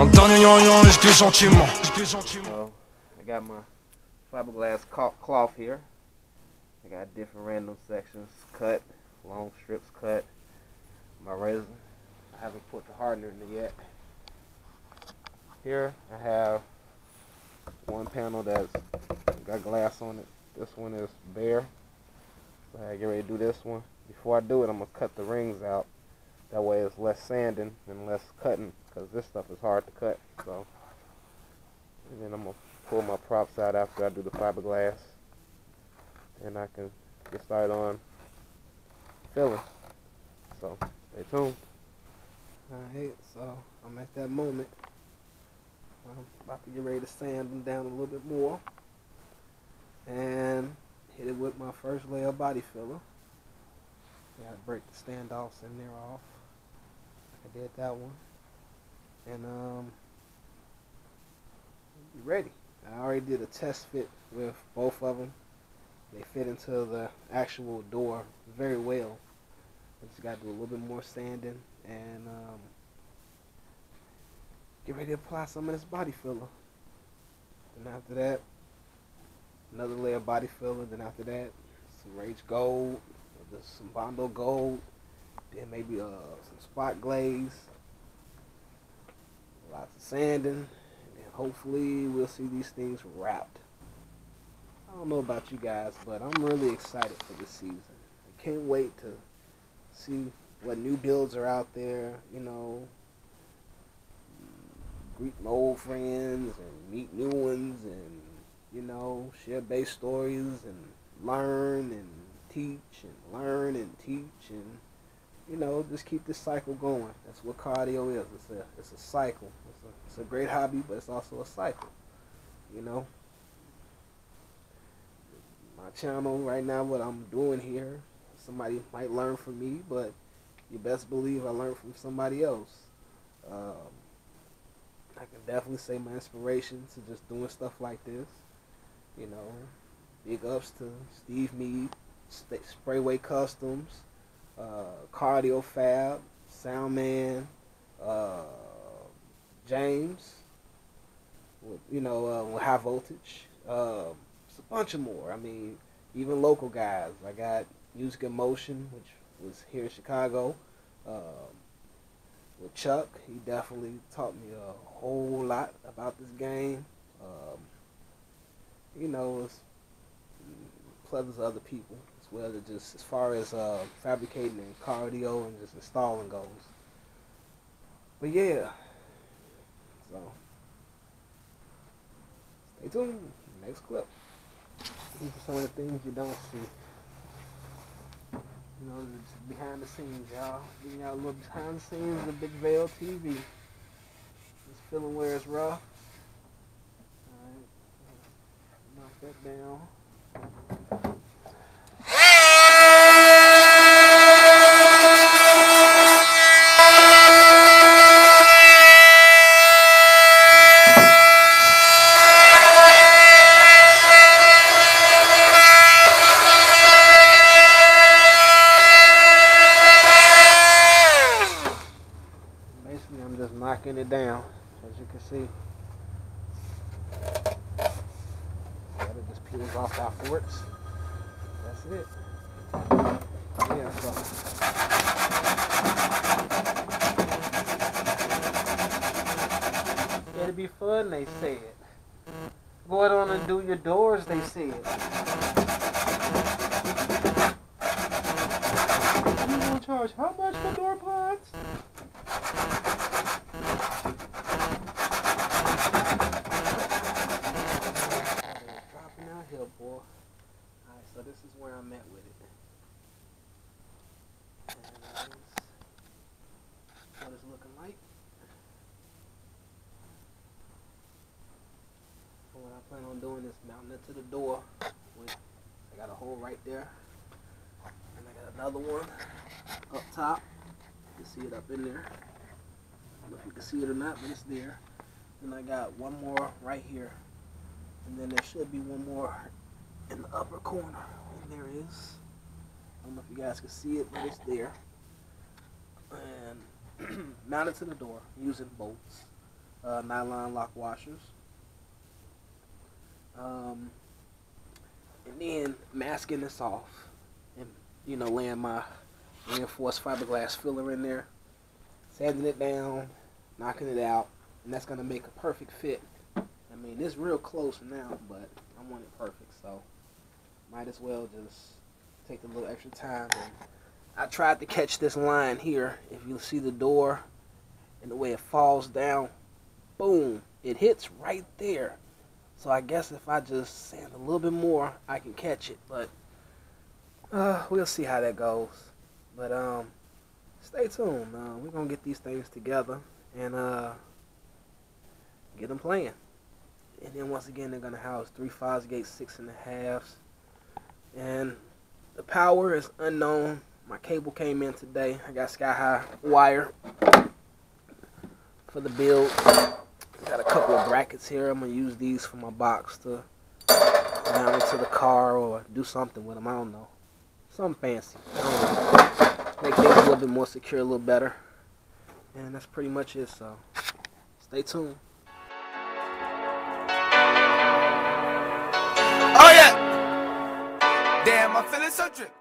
En dernier yon, je glisse gentiment. So, I got my fiberglass cloth here. I got different random sections cut, long strips cut. My resin. I haven't put the hardener in it yet. Here I have one panel that's got glass on it. This one is bare. So I get ready to do this one. Before I do it, I'm gonna cut the rings out. That way it's less sanding and less cutting because this stuff is hard to cut. So, and then I'm gonna pull my props out after I do the fiberglass. And I can get started on filling. So, stay tuned. Alright, so I'm at that moment. I'm about to get ready to sand them down a little bit more. And hit it with my first layer of body filler. Gotta break the standoffs in there off. I did that one. And um be ready. I already did a test fit with both of them. They fit into the actual door very well. I just got to do a little bit more sanding and um, get ready to apply some of this body filler. Then after that, another layer of body filler. Then after that, some Rage Gold, some Bondo Gold, then maybe uh, some spot glaze, lots of sanding, and hopefully we'll see these things wrapped. I don't know about you guys, but I'm really excited for this season. I can't wait to see what new builds are out there, you know, greet my old friends and meet new ones and, you know, share bass stories and learn and teach and learn and teach and, you know, just keep this cycle going. That's what car audio is. It's a, it's a cycle. It's a, it's a great hobby, but it's also a cycle, you know. My channel right now, what I'm doing here, somebody might learn from me, but you best believe I learned from somebody else. Um, I can definitely say my inspiration to just doing stuff like this. You know, big ups to Steve Meade, Sprayway Customs, uh, Car Audio Fab, Soundman, uh, James, you know, uh, with High Voltage. Um, it's a bunch of more. I mean, even local guys. I got Music in Motion, which was here in Chicago. Um, with Chuck, he definitely taught me a whole lot about this game. Um, you know, it's plethora of other people as just as far as uh, fabricating and car audio and just installing goes. But yeah, so stay tuned. Next clip. These are some of the things you don't see. You know, just behind the scenes, y'all. Giving y'all a little behind the scenes of Big Vell TV. Just feeling where it's rough. Alright. Knock that down. Knocking it down, as you can see. It just peels off afterwards. That's it. Yeah, so. It'll be fun, they said. Go out on and do your doors, they said. How much for door pods? Dropping out here, boy. Alright, so this is where I'm at with it. And this is what it's looking like. So what I plan on doing is mounting it to the door. I got a hole right there. And I got another one up top. You can see it up in there. I don't know if you can see it or not, but it's there. And I got one more right here. And then there should be one more in the upper corner. And there is. I don't know if you guys can see it, but it's there. And mounted to the door using bolts. uh, nylon lock washers. Um, and then masking this off and, you know, laying my reinforced fiberglass filler in there, sanding it down, knocking it out, and that's going to make a perfect fit. I mean, it's real close now, but I want it perfect, so might as well just take a little extra time. And I tried to catch this line here. If you see the door and the way it falls down, boom, it hits right there. So I guess if I just sand a little bit more, I can catch it. But uh, we'll see how that goes. But um, stay tuned. Uh, we're gonna get these things together and uh, get them playing. And then once again, they're gonna house three Fosgate six and a halves, and the power is unknown. My cable came in today. I got sky high wire for the build. Got a couple of brackets here. I'm gonna use these for my box to mount it to the car or do something with them. I don't know. Something fancy. Make things a little bit more secure, a little better. And that's pretty much it. So stay tuned. Oh yeah. Damn, I'm feeling so drip.